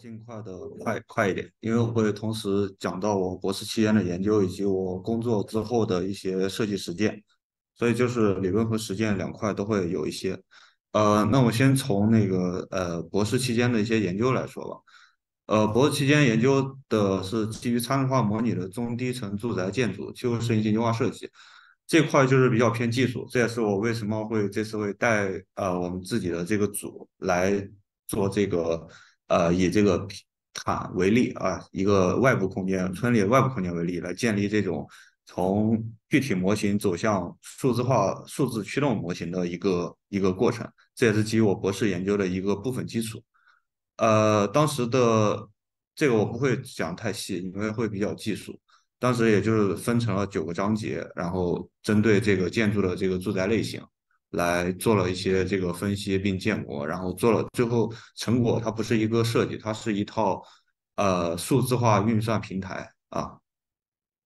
尽快的快快一点，因为会同时讲到我博士期间的研究以及我工作之后的一些设计实践，所以就是理论和实践两块都会有一些。呃，那我先从那个呃博士期间的一些研究来说吧。呃，博士期间研究的是基于参数化模拟的中低层住宅建筑气候适应性优化设计，这块就是比较偏技术，这也是我为什么会这次会带呃我们自己的这个组来做这个呃以这个塔为例啊，一个外部空间村里的外部空间为例来建立这种从具体模型走向数字化数字驱动模型的一个一个过程，这也是基于我博士研究的一个部分基础。呃，当时的这个我不会讲太细，因为会比较技术。当时也就是分成了九个章节，然后针对这个建筑的这个住宅类型来做了一些这个分析并建模，然后做了最后成果，它不是一个设计，它是一套呃数字化运算平台啊。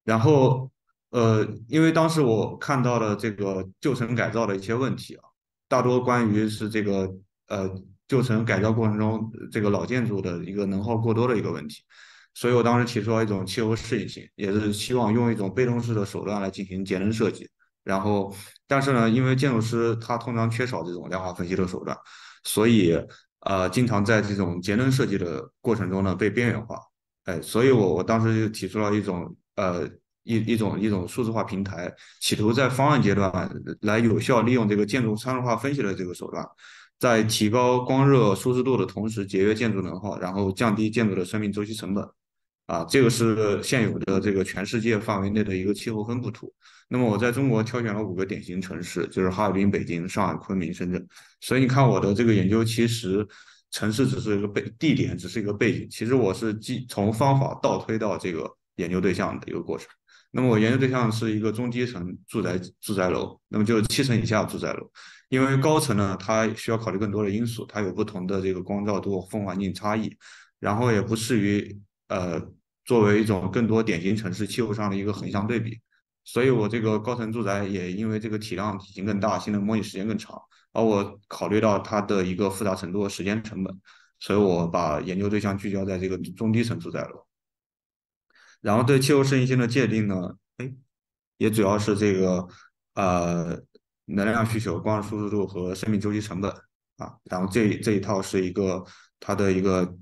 然后呃，因为当时我看到了这个旧城改造的一些问题啊，大多关于是这个呃。旧城改造过程中，这个老建筑的一个能耗过多的一个问题，所以我当时提出了一种气候适应性，也是希望用一种被动式的手段来进行节能设计。然后，但是呢，因为建筑师他通常缺少这种量化分析的手段，所以呃，经常在这种节能设计的过程中呢被边缘化。哎，所以我我当时就提出了一种呃一一种一种数字化平台，企图在方案阶段来有效利用这个建筑参数化分析的这个手段。在提高光热舒适度的同时，节约建筑能耗，然后降低建筑的生命周期成本。啊，这个是现有的这个全世界范围内的一个气候分布图。那么我在中国挑选了五个典型城市，就是哈尔滨、北京、上海、昆明、深圳。所以你看我的这个研究，其实城市只是一个背，地点只是一个背景。其实我是基从方法倒推到这个研究对象的一个过程。那么我研究对象是一个中低层住宅住宅楼，那么就是七层以下住宅楼。因为高层呢，它需要考虑更多的因素，它有不同的这个光照度、风环境差异，然后也不适于呃作为一种更多典型城市气候上的一个横向对比，所以我这个高层住宅也因为这个体量体型更大，性能模拟时间更长，而我考虑到它的一个复杂程度和时间成本，所以我把研究对象聚焦在这个中低层住宅楼，然后对气候适应性的界定呢，哎，也主要是这个呃。能量需求、光热舒适度和生命周期成本啊，然后这这一套是一个它的一个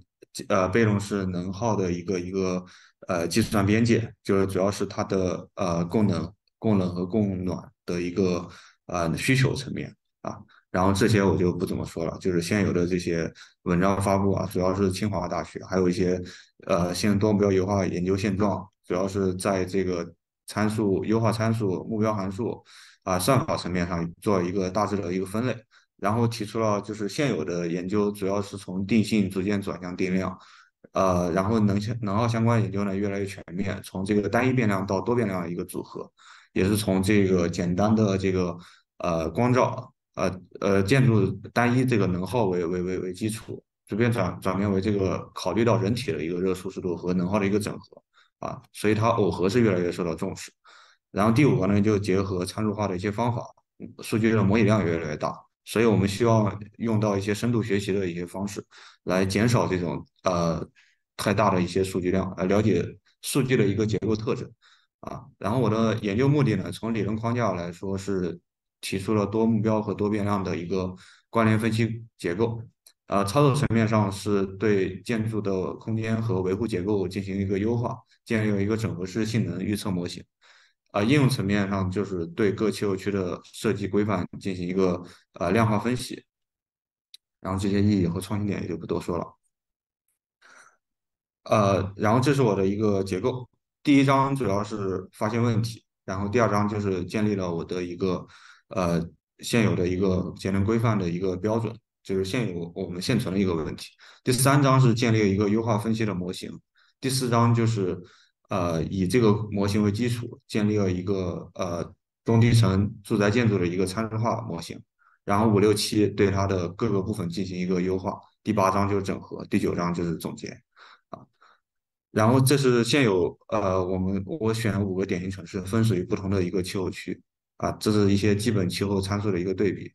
呃被动式能耗的一个一个呃计算边界，就是主要是它的呃供能、供冷和供暖的一个呃需求层面啊，然后这些我就不怎么说了，就是现有的这些文章发布啊，主要是清华大学，还有一些呃现多目标优化研究现状，主要是在这个参数优化参数、目标函数。啊，算法层面上做一个大致的一个分类，然后提出了就是现有的研究主要是从定性逐渐转向定量，呃，然后能相能耗相关研究呢越来越全面，从这个单一变量到多变量的一个组合，也是从这个简单的这个呃光照呃呃建筑单一这个能耗为为为为基础，逐渐转转变为这个考虑到人体的一个热舒适度和能耗的一个整合啊，所以它耦合是越来越受到重视。然后第五个呢，就结合参数化的一些方法，数据的模拟量越来越大，所以我们希望用到一些深度学习的一些方式，来减少这种呃太大的一些数据量，来了解数据的一个结构特征啊。然后我的研究目的呢，从理论框架来说是提出了多目标和多变量的一个关联分析结构，呃，操作层面上是对建筑的空间和维护结构进行一个优化，建立了一个整合式性能预测模型。啊，应用层面上就是对各气候区的设计规范进行一个呃量化分析，然后这些意义和创新点也就不多说了。呃，然后这是我的一个结构，第一章主要是发现问题，然后第二章就是建立了我的一个呃现有的一个节能规范的一个标准，就是现有我们现存的一个问题。第三章是建立一个优化分析的模型，第四章就是。呃，以这个模型为基础，建立了一个呃中低层住宅建筑的一个参数化模型，然后五六七对它的各个部分进行一个优化，第八章就是整合，第九章就是总结啊。然后这是现有呃我们我选了五个典型城市，分属于不同的一个气候区啊，这是一些基本气候参数的一个对比。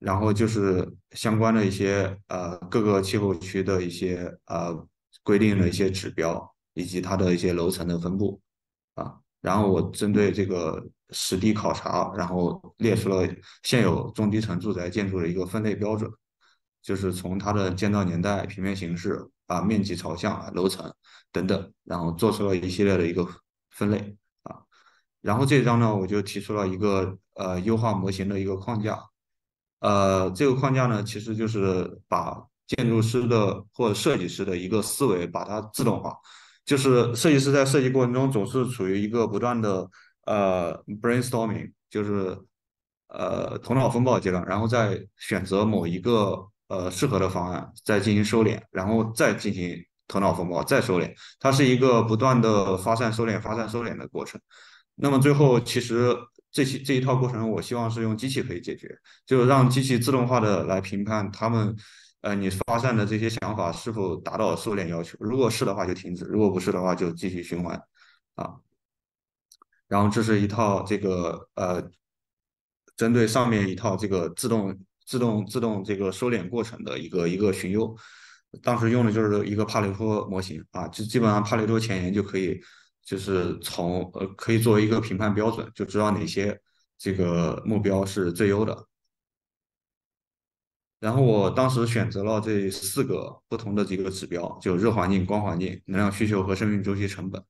然后就是相关的一些呃各个气候区的一些呃规定的一些指标，以及它的一些楼层的分布啊。然后我针对这个实地考察，然后列出了现有中低层住宅建筑的一个分类标准，就是从它的建造年代、平面形式啊、面积朝向啊、楼层等等，然后做出了一系列的一个分类啊。然后这一章呢，我就提出了一个呃优化模型的一个框架，呃，这个框架呢，其实就是把建筑师的或者设计师的一个思维把它自动化。就是设计师在设计过程中总是处于一个不断的呃 brainstorming，就是呃头脑风暴阶段，然后再选择某一个呃适合的方案，再进行收敛，然后再进行头脑风暴，再收敛，它是一个不断的发散收敛、发散收敛的过程。那么最后，其实这些这一套过程，我希望是用机器可以解决，就让机器自动化的来评判他们。呃，你发散的这些想法是否达到收敛要求？如果是的话，就停止；如果不是的话，就继续循环。啊，然后这是一套这个呃，针对上面一套这个自动自动自动这个收敛过程的一个一个寻优。当时用的就是一个帕雷托模型啊，就基本上帕雷托前沿就可以，就是从呃可以作为一个评判标准，就知道哪些这个目标是最优的。然后我当时选择了这四个不同的几个指标，就热环境、光环境、能量需求和生命周期成本。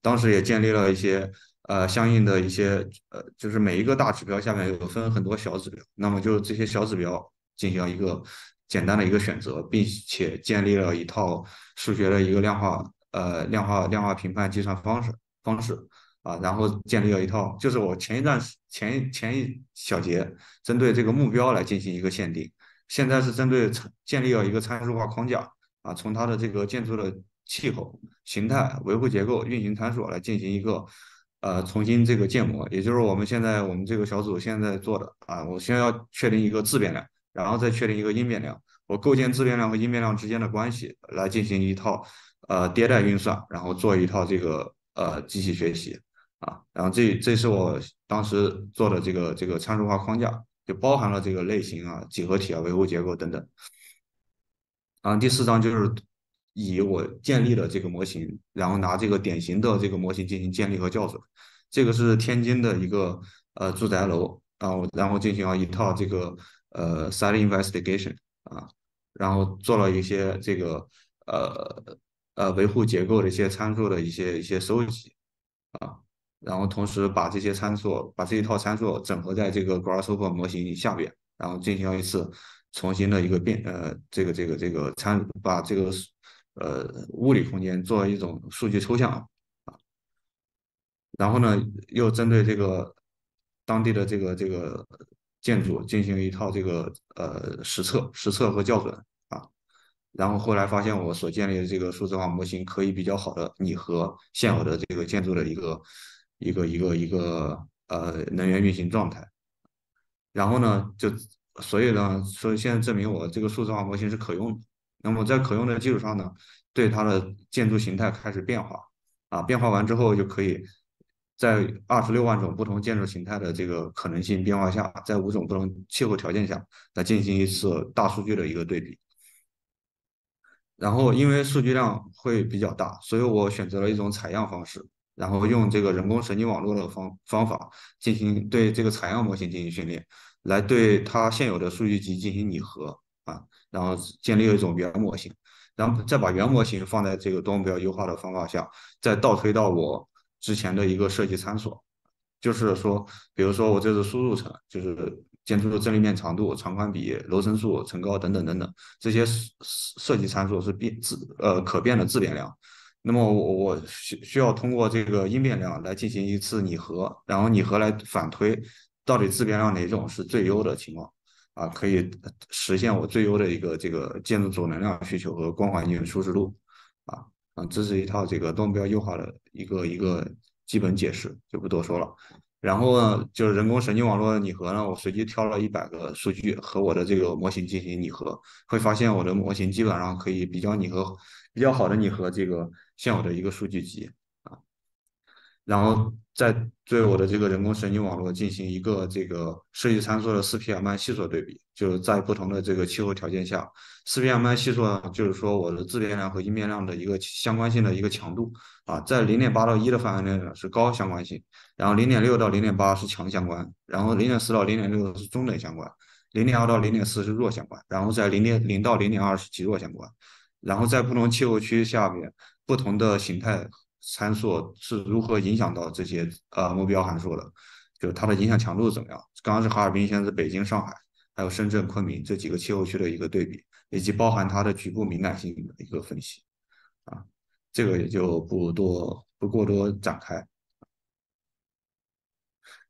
当时也建立了一些呃相应的一些呃，就是每一个大指标下面有分很多小指标，那么就这些小指标进行一个简单的一个选择，并且建立了一套数学的一个量化呃量化量化评判计算方式方式啊，然后建立了一套，就是我前一段前前一小节针对这个目标来进行一个限定。现在是针对建立了一个参数化框架啊，从它的这个建筑的气候、形态、维护结构、运行参数来进行一个呃重新这个建模，也就是我们现在我们这个小组现在做的啊，我先要确定一个自变量，然后再确定一个因变量，我构建自变量和因变量之间的关系来进行一套呃迭代运算，然后做一套这个呃机器学习啊，然后这这是我当时做的这个这个参数化框架。就包含了这个类型啊、几何体啊、维护结构等等。然后第四章就是以我建立的这个模型，然后拿这个典型的这个模型进行建立和校准。这个是天津的一个呃住宅楼然后，然后进行了一套这个呃 site investigation 啊，然后做了一些这个呃呃维护结构的一些参数的一些一些收集啊。然后同时把这些参数，把这一套参数整合在这个 Grasshopper 模型下边，然后进行一次重新的一个变，呃，这个这个这个参，把这个呃物理空间作为一种数据抽象啊，然后呢，又针对这个当地的这个这个建筑进行一套这个呃实测、实测和校准啊，然后后来发现我所建立的这个数字化模型可以比较好的拟合现有的这个建筑的一个。一个一个一个呃能源运行状态，然后呢，就所以呢，所以现在证明我这个数字化模型是可用的。那么在可用的基础上呢，对它的建筑形态开始变化啊，变化完之后就可以在二十六万种不同建筑形态的这个可能性变化下，在五种不同气候条件下来进行一次大数据的一个对比。然后因为数据量会比较大，所以我选择了一种采样方式。然后用这个人工神经网络的方方法进行对这个采样模型进行训练，来对它现有的数据集进行拟合啊，然后建立一种原模型，然后再把原模型放在这个多目标优化的方法下，再倒推到我之前的一个设计参数，就是说，比如说我这是输入层，就是建筑的正立面长度、长宽比、楼层数、层高等等等等，这些设计参数是变自呃可变的自变量。那么我我需需要通过这个因变量来进行一次拟合，然后拟合来反推到底自变量哪种是最优的情况啊，可以实现我最优的一个这个建筑总能量需求和光环境舒适度啊啊，这是一套这个多目标优化的一个一个基本解释，就不多说了。然后呢，就是人工神经网络拟合呢，我随机挑了一百个数据和我的这个模型进行拟合，会发现我的模型基本上可以比较拟合比较好的拟合这个现有的一个数据集啊。然后在对我的这个人工神经网络进行一个这个设计参数的四 PMI 系数对比，就是在不同的这个气候条件下，四 PMI 系数就是说我的自变量和因变量的一个相关性的一个强度啊，在零点八到一的范围内呢是高相关性，然后零点六到零点八是强相关，然后零点四到零点六是中等相关，零点二到零点四是弱相关，然后在零点零到零点二是极弱相关，然后在不同气候区下面不同的形态。参数是如何影响到这些呃目标函数的？就是它的影响强度是怎么样？刚刚是哈尔滨，现在是北京、上海，还有深圳、昆明这几个气候区的一个对比，以及包含它的局部敏感性的一个分析啊，这个也就不多不过多展开。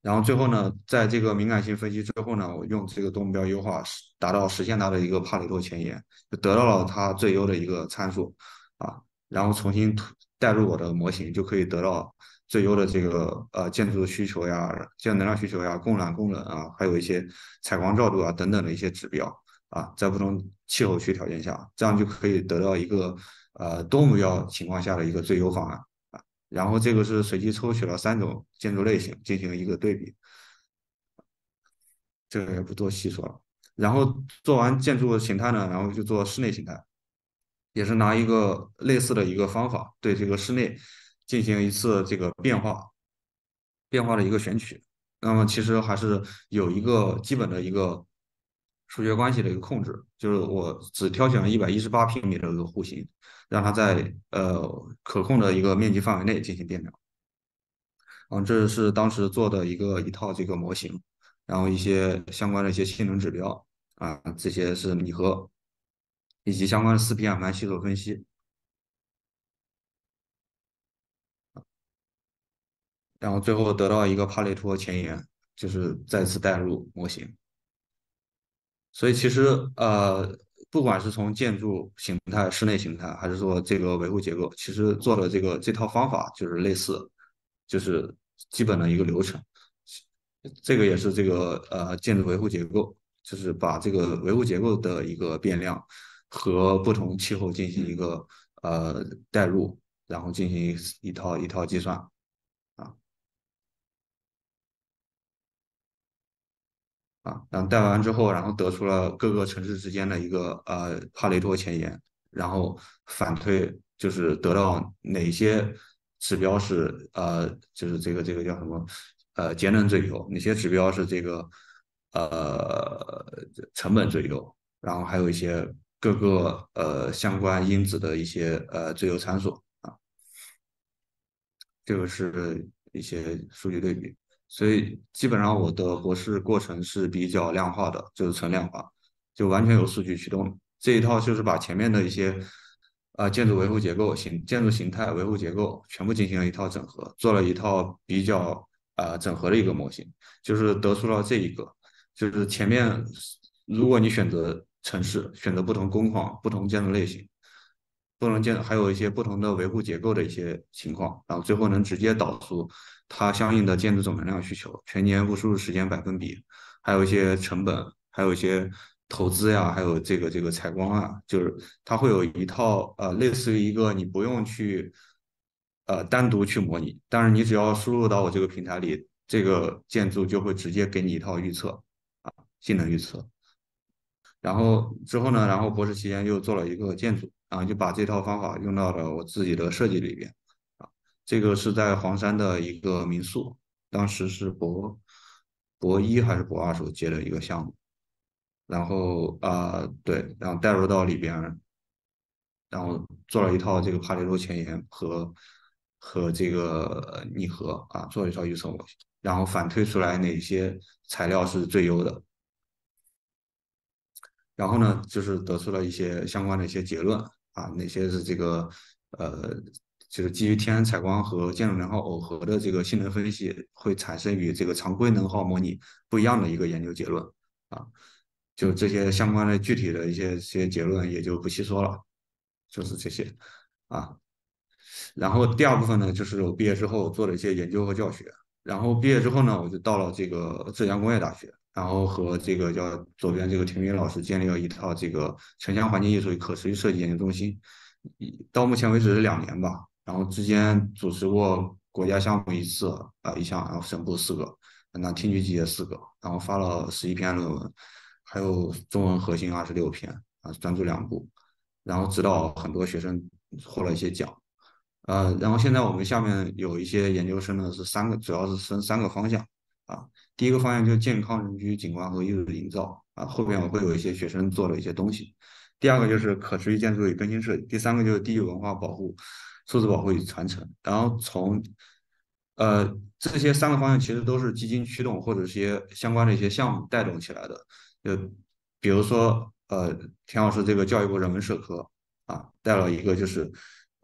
然后最后呢，在这个敏感性分析之后呢，我用这个多目标优化，达到实现它的一个帕累托前沿，就得到了它最优的一个参数啊，然后重新带入我的模型，就可以得到最优的这个呃建筑需求呀、建筑能量需求呀、供暖功能啊，还有一些采光照度啊等等的一些指标啊，在不同气候区条件下，这样就可以得到一个呃多目标情况下的一个最优方案啊。然后这个是随机抽取了三种建筑类型进行一个对比，这个也不多细说了。然后做完建筑形态呢，然后就做室内形态。也是拿一个类似的一个方法，对这个室内进行一次这个变化，变化的一个选取。那么其实还是有一个基本的一个数学关系的一个控制，就是我只挑选了一百一十八平米的一个户型，让它在呃可控的一个面积范围内进行变量。嗯，这是当时做的一个一套这个模型，然后一些相关的一些性能指标啊，这些是拟合。以及相关的四 PMI 系数分析，然后最后得到一个帕累托前沿，就是再次带入模型。所以其实呃，不管是从建筑形态、室内形态，还是说这个维护结构，其实做的这个这套方法就是类似，就是基本的一个流程。这个也是这个呃建筑维护结构，就是把这个维护结构的一个变量。和不同气候进行一个呃代入，然后进行一套一套计算，啊啊，然后带完之后，然后得出了各个城市之间的一个呃帕累托前沿，然后反推就是得到哪些指标是呃就是这个这个叫什么呃节能最优，哪些指标是这个呃成本最优，然后还有一些。各个呃相关因子的一些呃最优参数啊，这个是一些数据对比，所以基本上我的博士过程是比较量化的，就是纯量化，就完全由数据驱动。这一套就是把前面的一些啊建筑维护结构形、建筑形态、维护结构全部进行了一套整合，做了一套比较啊整合的一个模型，就是得出了这一个，就是前面如果你选择。城市选择不同工况、不同建筑类型、不同建还有一些不同的维护结构的一些情况，然后最后能直接导出它相应的建筑总能量需求、全年不输入时间百分比，还有一些成本，还有一些投资呀，还有这个这个采光啊，就是它会有一套呃类似于一个你不用去呃单独去模拟，但是你只要输入到我这个平台里，这个建筑就会直接给你一套预测啊，性能预测。然后之后呢，然后博士期间又做了一个建筑，然后就把这套方法用到了我自己的设计里边，啊，这个是在黄山的一个民宿，当时是博博一还是博二时候接的一个项目，然后啊对，然后带入到里边，然后做了一套这个帕累托前沿和和这个拟合啊，做一套预测模型，然后反推出来哪些材料是最优的。然后呢，就是得出了一些相关的一些结论啊，哪些是这个呃，就是基于天然采光和建筑能耗耦合的这个性能分析，会产生与这个常规能耗模拟不一样的一个研究结论啊，就这些相关的具体的一些些结论也就不细说了，就是这些啊。然后第二部分呢，就是我毕业之后做了一些研究和教学，然后毕业之后呢，我就到了这个浙江工业大学。然后和这个叫左边这个田云老师建立了一套这个城乡环境艺术与可持续设计研究中心，到目前为止是两年吧。然后之间主持过国家项目一次啊一项，然后省部四个，那厅局级也四个，然后发了十一篇论文，还有中文核心二十六篇啊，专注两部，然后指导很多学生获了一些奖。呃，然后现在我们下面有一些研究生呢，是三个，主要是分三个方向啊。第一个方向就是健康人居景观和艺术营造啊，后面我会有一些学生做的一些东西。第二个就是可持续建筑与更新设计，第三个就是地域文化保护、数字保护与传承。然后从呃这些三个方向其实都是基金驱动或者一些相关的一些项目带动起来的。就比如说呃田老师这个教育部人文社科啊带了一个就是。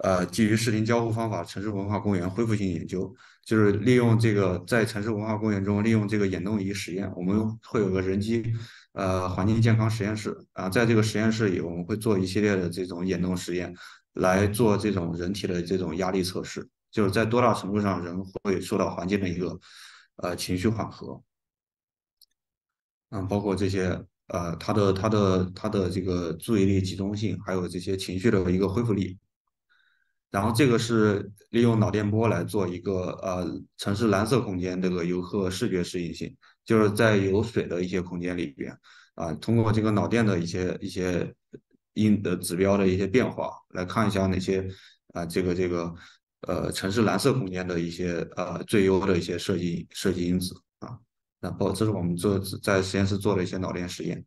呃，基于视听交互方法，城市文化公园恢复性研究，就是利用这个在城市文化公园中利用这个眼动仪实验，我们会有个人机呃环境健康实验室啊，在这个实验室里，我们会做一系列的这种眼动实验，来做这种人体的这种压力测试，就是在多大程度上人会受到环境的一个呃情绪缓和，嗯，包括这些呃他的他的他的这个注意力集中性，还有这些情绪的一个恢复力。然后这个是利用脑电波来做一个呃城市蓝色空间这个游客视觉适应性，就是在有水的一些空间里边啊，通过这个脑电的一些一些因的指标的一些变化来看一下哪些啊这个这个呃城市蓝色空间的一些呃最优的一些设计设计因子啊，然后这是我们做在实验室做的一些脑电实验，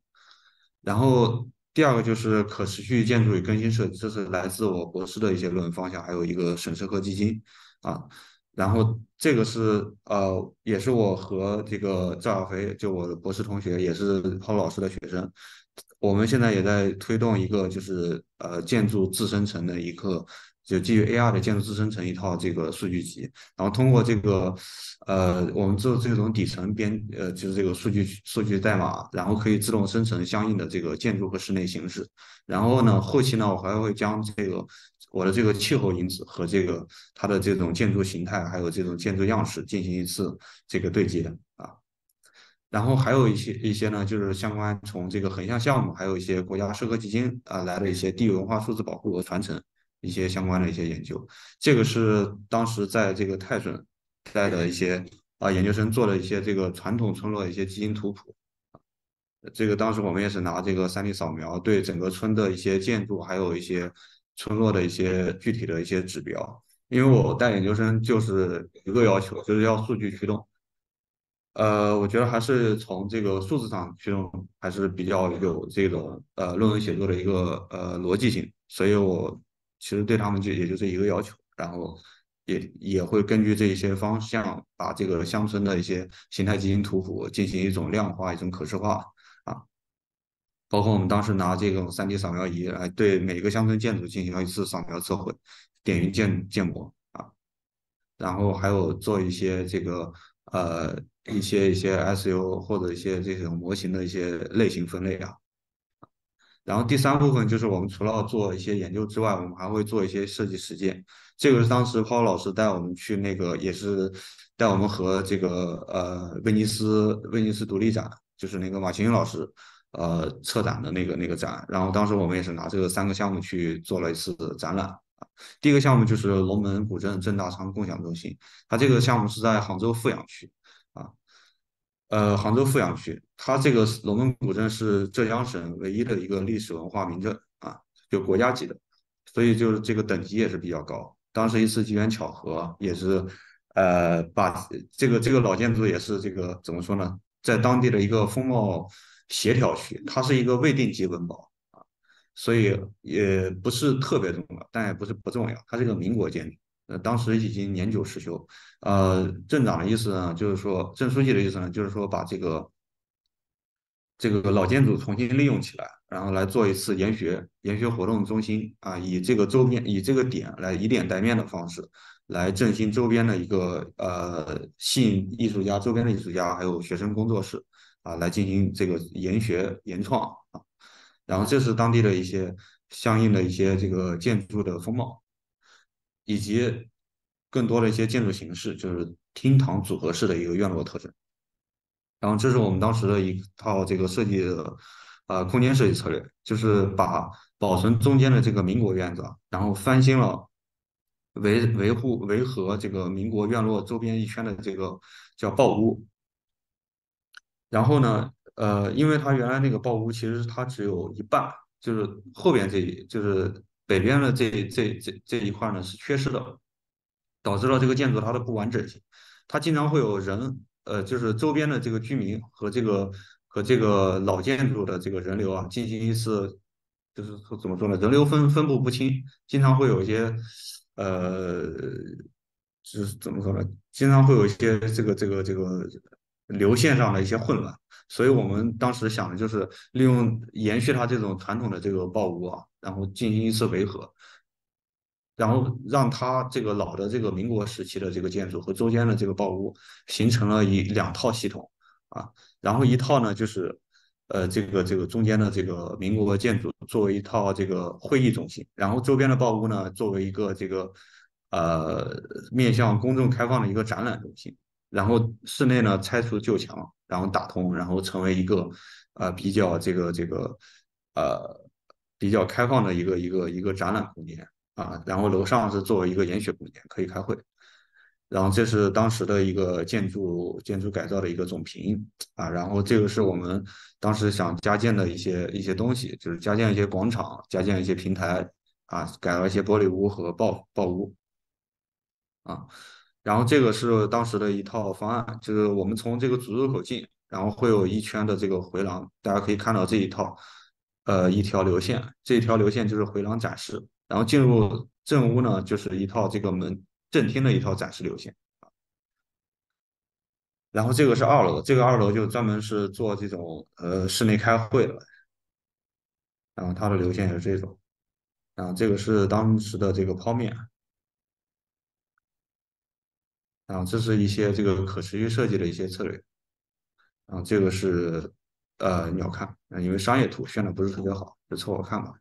然后。第二个就是可持续建筑与更新设计，这是来自我博士的一些论文方向，还有一个省社科基金啊。然后这个是呃，也是我和这个赵小飞，就我的博士同学，也是郝老师的学生。我们现在也在推动一个，就是呃，建筑自生成的一个。就基于 AR 的建筑自生成一套这个数据集，然后通过这个，呃，我们做这种底层编，呃，就是这个数据数据代码，然后可以自动生成相应的这个建筑和室内形式。然后呢，后期呢，我还会将这个我的这个气候因子和这个它的这种建筑形态，还有这种建筑样式进行一次这个对接啊。然后还有一些一些呢，就是相关从这个横向项目，还有一些国家社科基金啊来的一些地域文化数字保护和传承。一些相关的一些研究，这个是当时在这个泰顺带的一些啊研究生做的一些这个传统村落的一些基因图谱，这个当时我们也是拿这个 3D 扫描对整个村的一些建筑，还有一些村落的一些具体的一些指标，因为我带研究生就是一个要求，就是要数据驱动，呃，我觉得还是从这个数字上驱动还是比较有这种呃论文写作的一个呃逻辑性，所以我。其实对他们就也就这一个要求，然后也也会根据这一些方向，把这个乡村的一些形态基因图谱进行一种量化、一种可视化啊。包括我们当时拿这种 3D 扫描仪来对每个乡村建筑进行一次扫描测绘、点云建建模啊，然后还有做一些这个呃一些一些 SU 或者一些这种模型的一些类型分类啊。然后第三部分就是我们除了做一些研究之外，我们还会做一些设计实践。这个是当时 Paul 老师带我们去那个，也是带我们和这个呃威尼斯威尼斯独立展，就是那个马青云老师呃策展的那个那个展。然后当时我们也是拿这个三个项目去做了一次展览。第一个项目就是龙门古镇正大仓共享中心，它这个项目是在杭州富阳区。呃，杭州富阳区，它这个龙门古镇是浙江省唯一的一个历史文化名镇啊，就国家级的，所以就是这个等级也是比较高。当时一次机缘巧合，也是呃把这个这个老建筑也是这个怎么说呢，在当地的一个风貌协调区，它是一个未定级文保啊，所以也不是特别重要，但也不是不重要，它是个民国建筑。呃，当时已经年久失修，呃，镇长的意思呢，就是说，郑书记的意思呢，就是说把这个这个老建筑重新利用起来，然后来做一次研学研学活动中心啊，以这个周边以这个点来以点带面的方式，来振兴周边的一个呃吸引艺术家、周边的艺术家还有学生工作室啊，来进行这个研学研创啊，然后这是当地的一些相应的一些这个建筑的风貌。以及更多的一些建筑形式，就是厅堂组合式的一个院落特征。然后这是我们当时的一套这个设计的呃空间设计策略，就是把保存中间的这个民国院子，然后翻新了维维护维和这个民国院落周边一圈的这个叫豹屋。然后呢，呃，因为它原来那个豹屋其实它只有一半，就是后边这一就是北边的这这这这一块呢是缺失的，导致了这个建筑它的不完整性。它经常会有人，呃，就是周边的这个居民和这个和这个老建筑的这个人流啊进行一次，就是说怎么说呢，人流分分布不清，经常会有一些。呃，就是怎么说呢？经常会有一些这个这个这个流线上的一些混乱，所以我们当时想的就是利用延续它这种传统的这个豹屋啊，然后进行一次维和，然后让它这个老的这个民国时期的这个建筑和周间的这个报屋形成了一两套系统啊，然后一套呢就是。呃，这个这个中间的这个民国建筑作为一套这个会议中心，然后周边的报屋呢作为一个这个呃面向公众开放的一个展览中心，然后室内呢拆除旧墙，然后打通，然后成为一个呃比较这个这个呃比较开放的一个一个一个展览空间啊，然后楼上是作为一个研学空间，可以开会。然后这是当时的一个建筑建筑改造的一个总评啊，然后这个是我们当时想加建的一些一些东西，就是加建一些广场，加建一些平台啊，改了一些玻璃屋和爆爆屋啊，然后这个是当时的一套方案，就是我们从这个主入口进，然后会有一圈的这个回廊，大家可以看到这一套呃一条流线，这一条流线就是回廊展示，然后进入正屋呢就是一套这个门。正厅的一套展示流线然后这个是二楼，这个二楼就专门是做这种呃室内开会的，然后它的流线也是这种，然后这个是当时的这个剖面，然后这是一些这个可持续设计的一些策略，然后这个是呃鸟瞰，因为商业图选的不是特别好，就凑合看吧，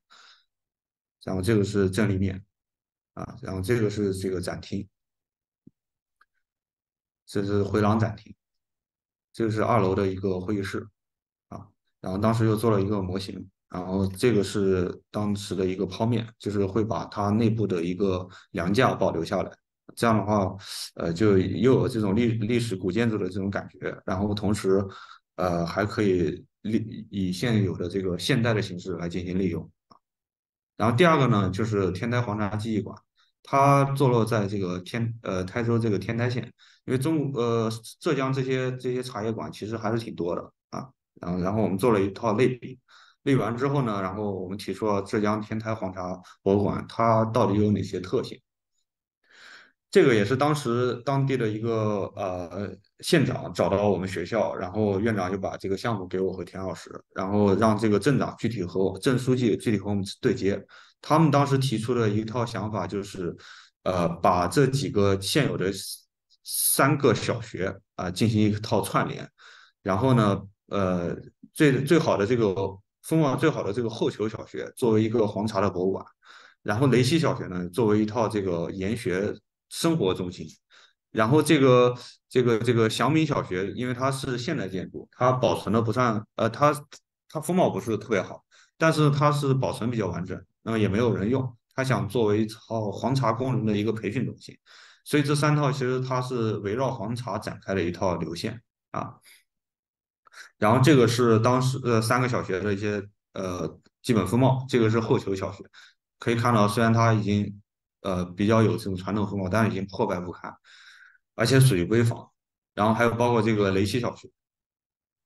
然后这个是正立面。啊，然后这个是这个展厅，这是回廊展厅，这个是二楼的一个会议室，啊，然后当时又做了一个模型，然后这个是当时的一个剖面，就是会把它内部的一个梁架保留下来，这样的话，呃，就又有这种历历史古建筑的这种感觉，然后同时，呃，还可以利以现有的这个现代的形式来进行利用。然后第二个呢，就是天台黄茶记忆馆，它坐落在这个天呃台州这个天台县，因为中呃浙江这些这些茶叶馆其实还是挺多的啊。然后然后我们做了一套类比，类比完之后呢，然后我们提出了浙江天台黄茶博物馆，它到底有哪些特性？这个也是当时当地的一个呃县长找到我们学校，然后院长就把这个项目给我和田老师，然后让这个镇长具体和我镇书记具体和我们对接。他们当时提出的一套想法就是，呃，把这几个现有的三个小学啊进行一套串联，然后呢，呃，最最好的这个风貌最好的这个后球小学作为一个黄茶的博物馆，然后雷溪小学呢作为一套这个研学。生活中心，然后这个这个这个祥明小学，因为它是现代建筑，它保存的不算，呃，它它风貌不是特别好，但是它是保存比较完整，那么也没有人用，他想作为一套黄茶工人的一个培训中心，所以这三套其实它是围绕黄茶展开的一套流线啊。然后这个是当时呃三个小学的一些呃基本风貌，这个是后球小学，可以看到虽然它已经。呃，比较有这种传统风貌，但是已经破败不堪，而且属于危房。然后还有包括这个雷溪小学，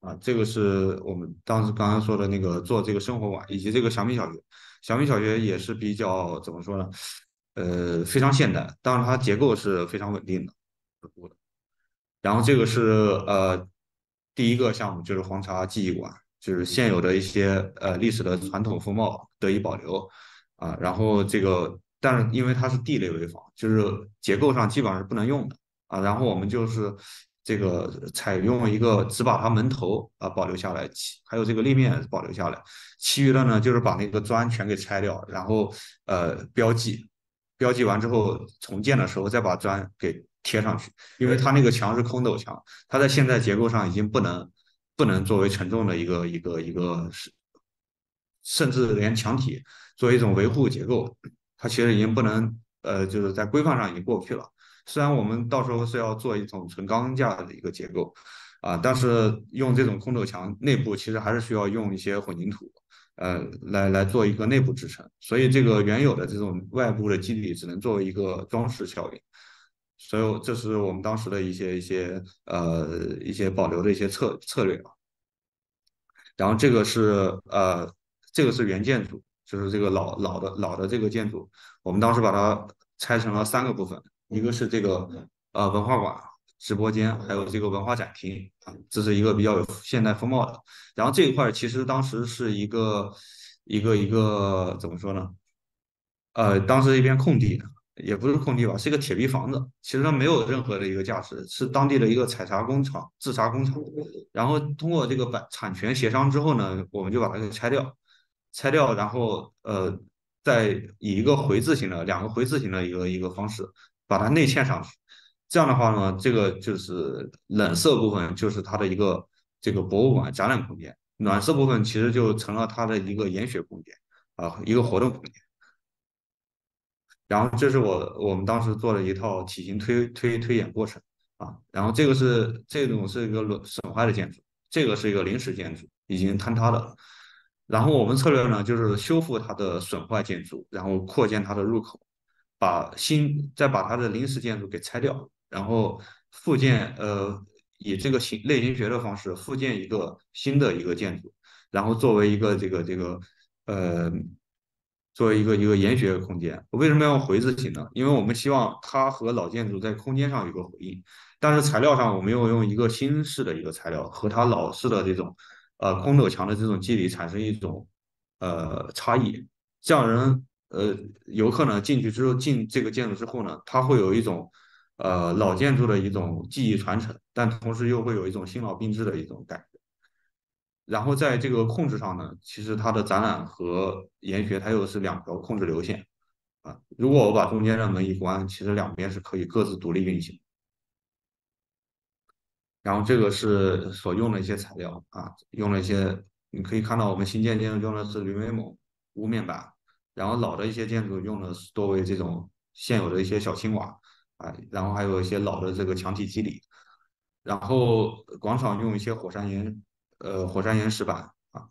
啊，这个是我们当时刚刚说的那个做这个生活馆，以及这个祥明小学。祥明小学也是比较怎么说呢？呃，非常现代，当然它结构是非常稳定的。然后这个是呃第一个项目，就是黄茶记忆馆，就是现有的一些呃历史的传统风貌得以保留啊。然后这个。但是因为它是地类危房，就是结构上基本上是不能用的啊。然后我们就是这个采用一个只把它门头啊保留下来，其还有这个立面保留下来，其余的呢就是把那个砖全给拆掉，然后呃标记，标记完之后重建的时候再把砖给贴上去。因为它那个墙是空斗墙，它在现在结构上已经不能不能作为承重的一个一个一个是，甚至连墙体作为一种维护结构。它其实已经不能呃，就是在规范上已经过不去了。虽然我们到时候是要做一种纯钢架的一个结构，啊，但是用这种空斗墙内部其实还是需要用一些混凝土，呃，来来做一个内部支撑。所以这个原有的这种外部的基底只能作为一个装饰效应。所以这是我们当时的一些一些呃一些保留的一些策策略啊。然后这个是呃这个是原建筑，就是这个老老的老的这个建筑，我们当时把它拆成了三个部分，一个是这个呃文化馆、直播间，还有这个文化展厅啊，这是一个比较有现代风貌的。然后这一块其实当时是一个一个一个怎么说呢？呃，当时一片空地。也不是空地吧，是一个铁皮房子，其实它没有任何的一个价值，是当地的一个采茶工厂、制茶工厂。然后通过这个版产权协商之后呢，我们就把它给拆掉，拆掉，然后呃，再以一个回字形的两个回字形的一个一个方式把它内嵌上去。这样的话呢，这个就是冷色部分就是它的一个这个博物馆展览空间，暖色部分其实就成了它的一个研学空间啊，一个活动空间。然后这是我我们当时做的一套体型推推推演过程啊，然后这个是这种是一个损损坏的建筑，这个是一个临时建筑，已经坍塌的。然后我们策略呢就是修复它的损坏建筑，然后扩建它的入口，把新再把它的临时建筑给拆掉，然后复建呃以这个形类型学的方式复建一个新的一个建筑，然后作为一个这个这个呃。作为一个一个研学空间，为什么要用回字形呢？因为我们希望它和老建筑在空间上有个回应，但是材料上我们又用一个新式的一个材料，和它老式的这种呃空斗墙的这种基底产生一种呃差异，这样人呃游客呢进去之后进这个建筑之后呢，他会有一种呃老建筑的一种记忆传承，但同时又会有一种新老并置的一种感觉。然后在这个控制上呢，其实它的展览和研学它又是两条控制流线啊。如果我把中间的门一关，其实两边是可以各自独立运行。然后这个是所用的一些材料啊，用了一些你可以看到我们新建建筑用的是铝镁锰屋面板，然后老的一些建筑用的是多为这种现有的一些小青瓦啊，然后还有一些老的这个墙体基底，然后广场用一些火山岩。呃，火山岩石板啊，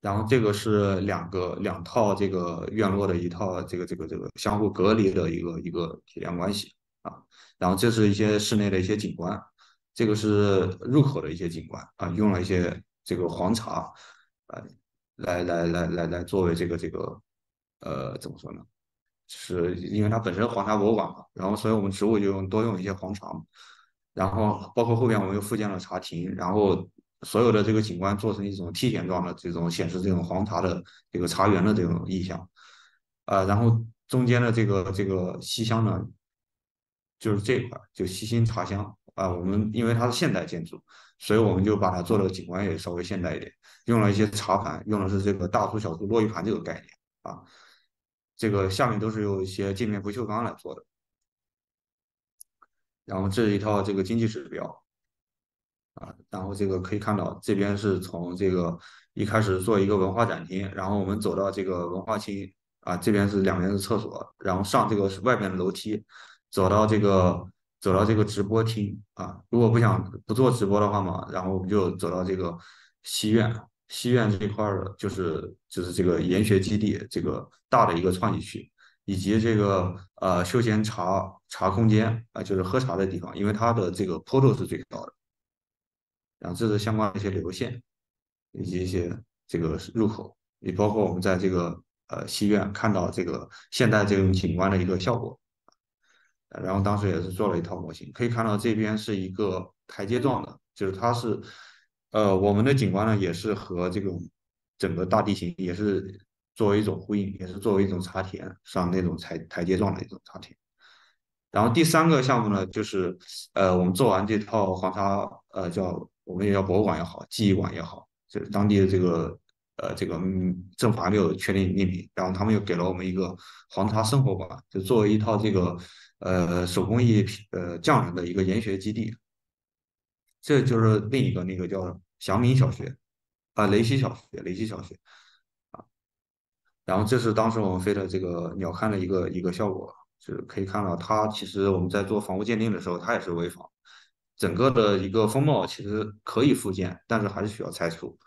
然后这个是两个两套这个院落的一套这个这个这个相互隔离的一个一个体量关系啊，然后这是一些室内的一些景观，这个是入口的一些景观啊，用了一些这个黄茶啊，来来来来来作为这个这个呃怎么说呢？是因为它本身黄茶博物馆嘛，然后所以我们植物就用多用一些黄茶。然后包括后边我们又复建了茶亭，然后所有的这个景观做成一种梯田状的这种显示这种黄茶的这个茶园的这种意象，啊，然后中间的这个这个西厢呢，就是这块就西新茶香啊，我们因为它是现代建筑，所以我们就把它做的景观也稍微现代一点，用了一些茶盘，用的是这个大粗小粗落玉盘这个概念啊，这个下面都是用一些镜面不锈钢来做的。然后这是一套这个经济指标，啊，然后这个可以看到这边是从这个一开始做一个文化展厅，然后我们走到这个文化厅，啊，这边是两边是厕所，然后上这个外边的楼梯，走到这个走到这个直播厅，啊，如果不想不做直播的话嘛，然后我们就走到这个西院，西院这块儿就是就是这个研学基地，这个大的一个创意区。以及这个呃休闲茶茶空间啊，就是喝茶的地方，因为它的这个坡度是最高的。然后这是相关的一些流线，以及一些这个入口，也包括我们在这个呃西院看到这个现代这种景观的一个效果。然后当时也是做了一套模型，可以看到这边是一个台阶状的，就是它是呃我们的景观呢也是和这种整个大地形也是。作为一种呼应，也是作为一种茶田上那种台台阶状的一种茶田。然后第三个项目呢，就是呃，我们做完这套黄茶，呃，叫我们也叫博物馆也好，记忆馆也好，就是当地的这个呃这个政府还没有确定命名，然后他们又给了我们一个黄茶生活馆，就作为一套这个呃手工艺呃匠人的一个研学基地。这就是另一个那个叫祥明小学啊，雷溪小学，雷溪小学。啊然后这是当时我们飞的这个鸟瞰的一个一个效果，就是可以看到它其实我们在做房屋鉴定的时候，它也是危房，整个的一个风貌其实可以复建，但是还是需要拆除。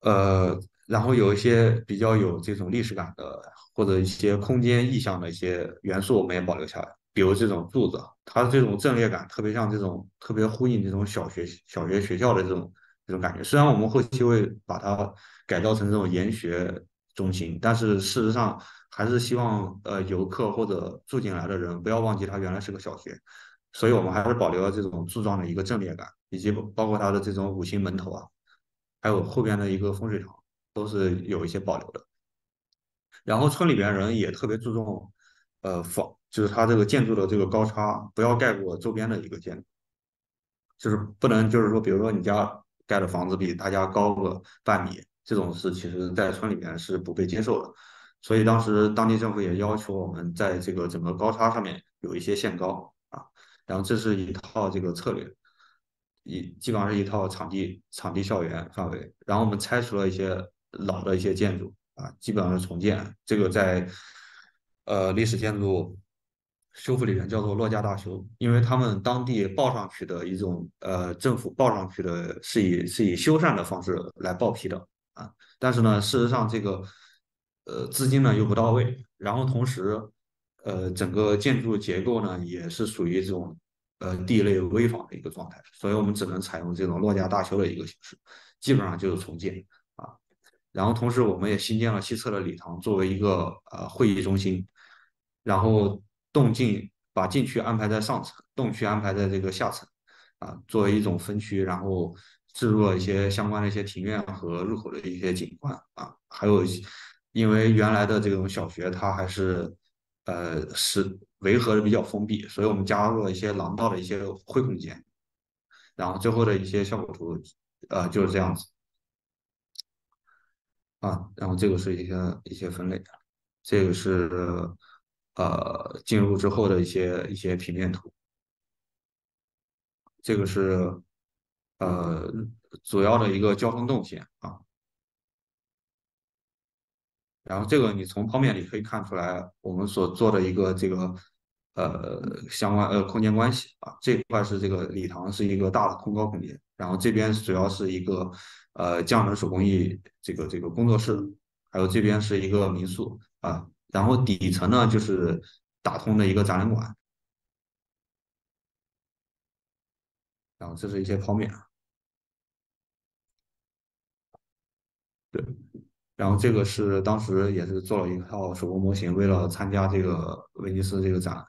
呃，然后有一些比较有这种历史感的，或者一些空间意象的一些元素，我们也保留下来。比如这种柱子，它的这种阵列感特别像这种特别呼应这种小学小学学校的这种这种感觉。虽然我们后期会把它改造成这种研学中心，但是事实上还是希望呃游客或者住进来的人不要忘记它原来是个小学。所以我们还是保留了这种柱状的一个阵列感，以及包括它的这种五星门头啊。还有后边的一个风水堂，都是有一些保留的。然后村里边人也特别注重，呃，房就是它这个建筑的这个高差不要盖过周边的一个建筑，就是不能就是说，比如说你家盖的房子比他家高个半米，这种事其实在村里面是不被接受的。所以当时当地政府也要求我们在这个整个高差上面有一些限高啊，然后这是一套这个策略。一基本上是一套场地场地校园范围，然后我们拆除了一些老的一些建筑啊，基本上是重建。这个在呃历史建筑修复里面叫做落架大修，因为他们当地报上去的一种呃政府报上去的是以是以修缮的方式来报批的啊，但是呢，事实上这个呃资金呢又不到位，然后同时呃整个建筑结构呢也是属于这种。呃，地类危房的一个状态，所以我们只能采用这种落架大修的一个形式，基本上就是重建。然后同时我们也新建了西侧的礼堂，作为一个呃会议中心，然后动静把禁区安排在上层，动区安排在这个下层啊，作为一种分区，然后置入了一些相关的一些庭院和入口的一些景观啊，还有因为原来的这种小学它还是呃是。围合的比较封闭，所以我们加入了一些廊道的一些灰空间，然后最后的一些效果图，呃，就是这样子啊。然后这个是一些一些分类，这个是呃进入之后的一些一些平面图，这个是呃主要的一个交通动线啊。然后这个你从剖面里可以看出来，我们所做的一个这个。呃，相关呃空间关系啊，这块是这个礼堂是一个大的空高空间，然后这边主要是一个呃匠人手工艺这个这个工作室，还有这边是一个民宿啊，然后底层呢就是打通的一个展览馆，然后这是一些泡面，对，然后这个是当时也是做了一套手工模型，为了参加这个威尼斯这个展。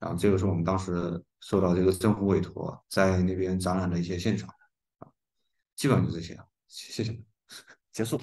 然后这个是我们当时受到这个政府委托，在那边展览的一些现场，基本上就这些，谢谢，结束。